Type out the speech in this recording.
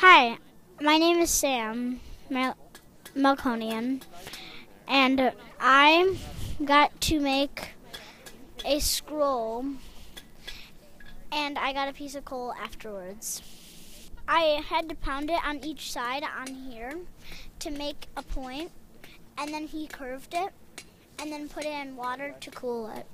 Hi, my name is Sam Melkonian, and I got to make a scroll, and I got a piece of coal afterwards. I had to pound it on each side on here to make a point, and then he curved it, and then put it in water to cool it.